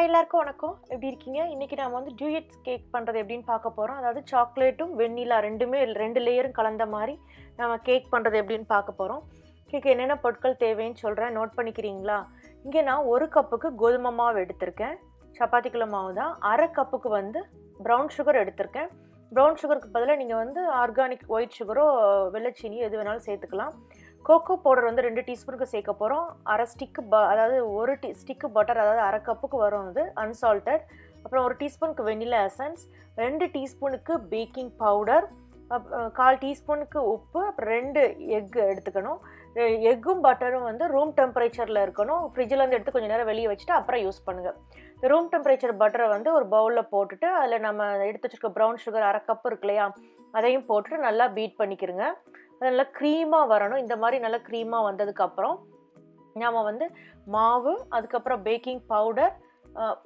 High எல்லாருக்கும் வணக்கம். எப்படி இருக்கீங்க? இன்றைக்கி நாம் வந்து டியூயட்ஸ் கேக் பண்ணுறது எப்படின்னு பார்க்க போகிறோம் அதாவது சாக்லேட்டும் வெண்ணிலா ரெண்டுமே ரெண்டு லேயரும் கலந்த மாதிரி நம்ம கேக் பண்ணுறது எப்படின்னு பார்க்க போகிறோம் கேக் என்னென்ன பொருட்கள் தேவைன்னு சொல்கிறேன் நோட் பண்ணிக்கிறீங்களா? இங்கே நான் ஒரு கப்புக்கு கோதுமை மாவு எடுத்திருக்கேன். சப்பாத்திக்குள்ள மாவு தான். அரை கப்புக்கு வந்து ப்ரௌன் சுகர் எடுத்திருக்கேன். ப்ரௌன் சுகருக்கு பதிலாக நீங்கள் வந்து ஆர்கானிக் ஒயிட் சுகரோ வெள்ளைச்சீனியோ எது வேணாலும் சேர்த்துக்கலாம். கோகோ பவுடர் வந்து ரெண்டு டீஸ்பூனுக்கு சேர்க்க போகிறோம் அரை ஸ்டிக்கு ப அதாவது ஒரு டீ ஸ்டிக்கு பட்டர் அதாவது அரை கப்புக்கு வரும் வந்து அன்சால்ட்டட் அப்புறம் ஒரு டீஸ்பூனுக்கு வெண்ணிலா எசன்ஸ் ரெண்டு டீஸ்பூனுக்கு பேக்கிங் பவுடர் கால் டீஸ்பூனுக்கு உப்பு அப்புறம் ரெண்டு எக்கு எடுத்துக்கணும். எக்கும் பட்டரும் வந்து ரூம் டெம்பரேச்சரில் இருக்கணும். ஃப்ரிட்ஜிலேருந்து எடுத்து கொஞ்சம் நேரம் வெளியே வச்சுட்டு அப்புறம் யூஸ் பண்ணுங்கள் ரூம் டெம்பரேச்சர் பட்டரை வந்து ஒரு பவுலில் போட்டுட்டு அதில் நம்ம எடுத்து வச்சுருக்க ப்ரௌன் சுகர் அரை கப் இருக்கு இல்லையா அதையும் போட்டுட்டு நல்லா பீட் பண்ணிக்கிறங்க அது நல்லா க்ரீமாக வரணும். இந்த மாதிரி நல்லா க்ரீமாக வந்ததுக்கப்புறம் நாம் வந்து மாவு அதுக்கப்புறம் பேக்கிங் பவுடர்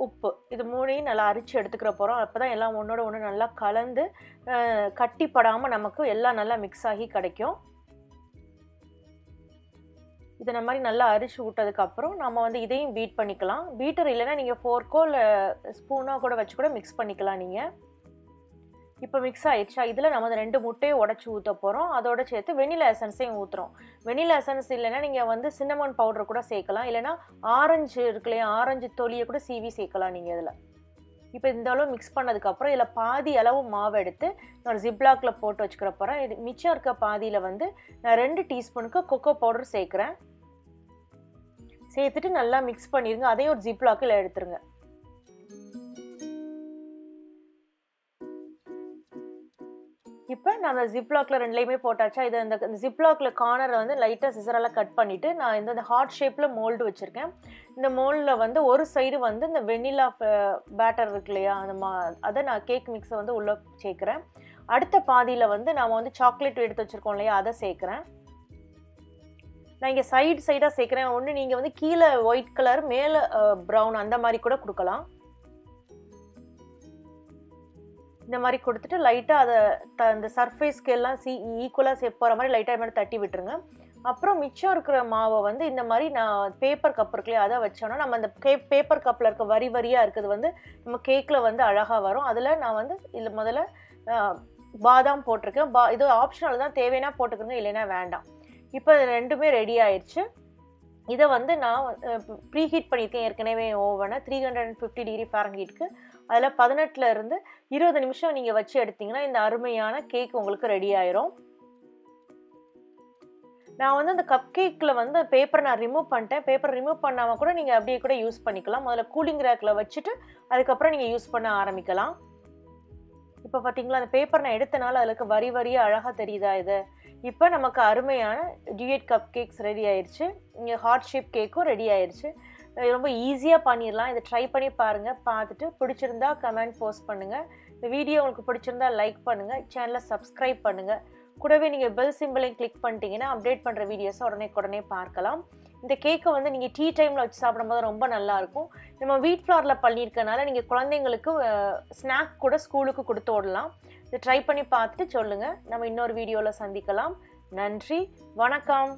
உப்பு. இது மூணையும் நல்லா அரிச்சு எடுத்துக்கிற போகிறோம் அப்போ தான் எல்லாம் ஒன்றோட ஒன்று நல்லா கலந்து கட்டிப்படாமல் நமக்கு எல்லாம் நல்லா மிக்ஸ் ஆகி கிடைக்கும். இதை மாதிரி நல்லா அரிச்சு விட்டதுக்கப்புறம் நம்ம வந்து இதையும் பீட் பண்ணிக்கலாம். பீட்டர் இல்லைன்னா நீங்கள் ஃபோர்க்கோ இல்லை ஸ்பூனாக கூட வச்சு கூட மிக்ஸ் பண்ணிக்கலாம் நீங்கள் இப்போ மிக்ஸ் ஆயிடுச்சா? இதில் நம்ம அந்த ரெண்டு முட்டையை உடச்சி ஊற்ற போகிறோம் அதோட சேர்த்து வெனிலா எசன்ஸையும் ஊற்றுறோம் வெனிலா எசன்ஸ் இல்லைன்னா நீங்கள் வந்து சின்னமன் பவுடர் கூட சேர்க்கலாம். இல்லைனா ஆரஞ்சு இருக்கு இல்லையா? ஆரஞ்சு தொலியை கூட சீவி சேர்க்கலாம் நீங்கள் இதில். இப்போ இந்த அளவு மிக்ஸ் பண்ணதுக்கப்புறம் இதில் பாதி அளவு மாவு எடுத்து நான் ஜிப்லாக்கில் போட்டு வச்சுக்கிற போகிறேன் இது மிச்சம் இருக்க பாதியில் வந்து நான் ரெண்டு டீஸ்பூனுக்கு கொக்கோ பவுடர் சேர்க்குறேன். சேர்த்துட்டு நல்லா மிக்ஸ் பண்ணிடுங்க அதையும் ஒரு ஜிப்லாக்கில் எடுத்துருங்க. இப்போ நான் அந்த ஜிப்லாக்கில் ரெண்டுலேயுமே போட்டாச்சா? இது இந்த ஜிப்லாக்கில் கார்னரை வந்து லைட்டாக சிசரெல்லாம் கட் பண்ணிவிட்டு நான் இந்த ஹார்ட் ஷேப்பில் மோல்டு வச்சுருக்கேன். இந்த மோல்டில் வந்து ஒரு சைடு வந்து இந்த வெண்ணிலா பேட்டர் uh, இருக்கு இல்லையா? அந்த மா அதை நான் கேக் மிக்ஸை வந்து உள்ளே சேர்க்குறேன். அடுத்த பாதியில் வந்து நாம் வந்து சாக்லேட் எடுத்து வச்சுருக்கோம் இல்லையா? அதை சேர்க்குறேன். நான் இங்கே சைடு சைடாக சேர்க்குறேன். ஒன்று நீங்கள் வந்து கீழே ஒயிட் கலர் மேலே ப்ரௌன் அந்த மாதிரி கூட கொடுக்கலாம். இந்த மாதிரி கொடுத்துட்டு லைட்டாக அதை த அந்த சர்ஃபேஸ்க்கு எல்லாம் சி ஈக்குவலாக சே போகிற மாதிரி லைட்டாக மாதிரி தட்டி விட்டுருங்க. அப்புறம் மிச்சம் இருக்கிற மாவை வந்து இந்த மாதிரி நான் பேப்பர் கப் இருக்குல்லையே அதை வச்சோன்னா நம்ம அந்த கே பேப்பர் கப்பில் இருக்க வரி வரியாக இருக்கிறது வந்து நம்ம கேக்கில் வந்து அழகாக வரும். அதில் நான் வந்து இதில் முதல்ல பாதாம் போட்டிருக்கேன். பா இது ஆப்ஷனல் தான். தேவைன்னா போட்டுக்கோங்க இல்லைன்னா வேண்டாம். இப்போ ரெண்டுமே ரெடி ஆயிடுச்சு. இதை வந்து நான் ப்ரீ ஹீட் பண்ணியிருக்கேன். ஏற்கனவே ஓவனை three hundred and fifty degree ஃபாரன்ஹீட்டுக்கு அதில் பதினெட்டில் இருந்து இருபது நிமிஷம் நீங்கள் வச்சு எடுத்திங்கன்னா இந்த அருமையான கேக் உங்களுக்கு ரெடி ஆயிரும். நான் வந்து அந்த கப் கேக்கில் வந்து பேப்பரை நான் ரிமூவ் பண்ணிட்டேன். பேப்பர் ரிமூவ் பண்ணாமல் கூட நீங்கள் அப்படியே கூட யூஸ் பண்ணிக்கலாம். முதல்ல கூலிங் ரேக்கில் வச்சுட்டு அதுக்கப்புறம் நீங்கள் யூஸ் பண்ண ஆரம்பிக்கலாம். இப்போ பார்த்தீங்களா அந்த பேப்பர் நான் எடுத்தனால அதுக்கு வரி வரியாக அழகாக தெரியுதா இது? இப்போ நமக்கு அருமையான டியூட் கப் கேக்ஸ் ரெடி ஆயிடுச்சு இங்கே ஹார்ட் ஷேப் கேக்கும் ரெடி ஆயிடுச்சு ரொம்ப ஈஸியாக பண்ணிடலாம் இதை ட்ரை பண்ணி பாருங்கள் பார்த்துட்டு பிடிச்சிருந்தா கமெண்ட் போஸ்ட் பண்ணுங்கள் இந்த வீடியோ உங்களுக்கு பிடிச்சிருந்தா லைக் பண்ணுங்கள் சேனலை சப்ஸ்கிரைப் பண்ணுங்கள் கூடவே நீங்கள் பெல் சிம்பிளையும் கிளிக் பண்ணிட்டீங்கன்னா அப்டேட் பண்ணுற வீடியோஸை உடனே உடனே பார்க்கலாம். இந்த கேக்கை வந்து நீங்கள் டீ டைமில் வச்சு சாப்பிடும்போது ரொம்ப நல்லாயிருக்கும் நம்ம வீட் ஃப்ளாரில் பண்ணியிருக்கனால நீங்கள் குழந்தைங்களுக்கு ஸ்நாக் கூட ஸ்கூலுக்கு கொடுத்து விடலாம். இதை ட்ரை பண்ணி பார்த்துட்டு சொல்லுங்கள் நம்ம இன்னொரு வீடியோவில் சந்திக்கலாம். நன்றி. வணக்கம்.